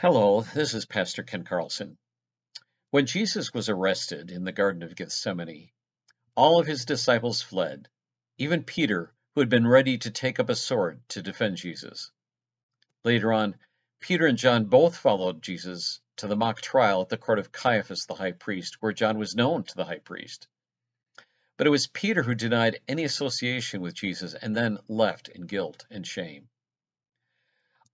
Hello, this is Pastor Ken Carlson. When Jesus was arrested in the Garden of Gethsemane, all of his disciples fled, even Peter, who had been ready to take up a sword to defend Jesus. Later on, Peter and John both followed Jesus to the mock trial at the court of Caiaphas the high priest, where John was known to the high priest. But it was Peter who denied any association with Jesus and then left in guilt and shame.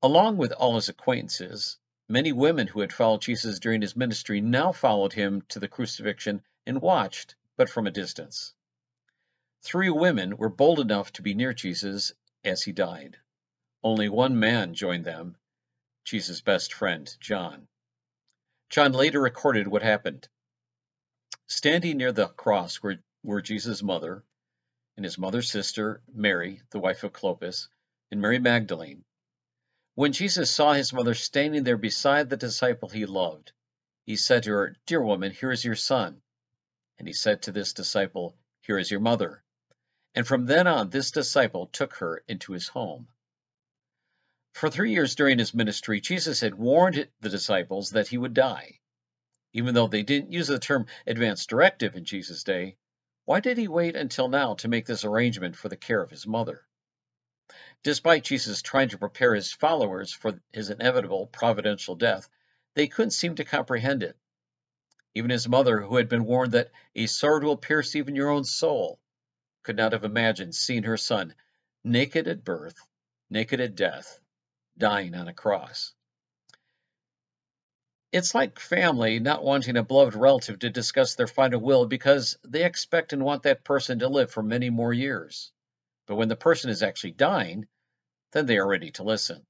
Along with all his acquaintances, Many women who had followed Jesus during his ministry now followed him to the crucifixion and watched, but from a distance. Three women were bold enough to be near Jesus as he died. Only one man joined them, Jesus' best friend, John. John later recorded what happened. Standing near the cross were, were Jesus' mother and his mother's sister, Mary, the wife of Clopas, and Mary Magdalene. When Jesus saw his mother standing there beside the disciple he loved, he said to her, Dear woman, here is your son. And he said to this disciple, Here is your mother. And from then on, this disciple took her into his home. For three years during his ministry, Jesus had warned the disciples that he would die. Even though they didn't use the term advance directive in Jesus' day, why did he wait until now to make this arrangement for the care of his mother? Despite Jesus trying to prepare his followers for his inevitable providential death, they couldn't seem to comprehend it. Even his mother, who had been warned that a sword will pierce even your own soul, could not have imagined seeing her son naked at birth, naked at death, dying on a cross. It's like family not wanting a beloved relative to discuss their final will because they expect and want that person to live for many more years. But when the person is actually dying, then they are ready to listen.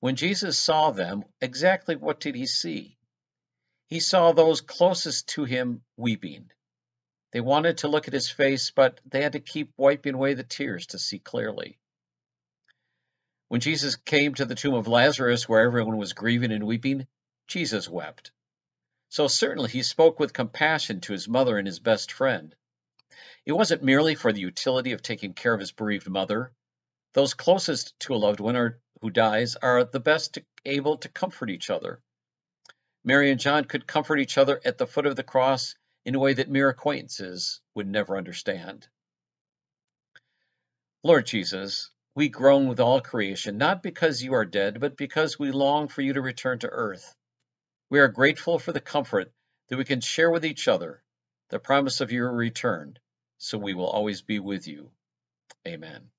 When Jesus saw them, exactly what did he see? He saw those closest to him weeping. They wanted to look at his face, but they had to keep wiping away the tears to see clearly. When Jesus came to the tomb of Lazarus, where everyone was grieving and weeping, Jesus wept. So certainly he spoke with compassion to his mother and his best friend. It wasn't merely for the utility of taking care of his bereaved mother, those closest to a loved one who dies are the best to, able to comfort each other. Mary and John could comfort each other at the foot of the cross in a way that mere acquaintances would never understand. Lord Jesus, we groan with all creation, not because you are dead, but because we long for you to return to earth. We are grateful for the comfort that we can share with each other, the promise of your return, so we will always be with you. Amen.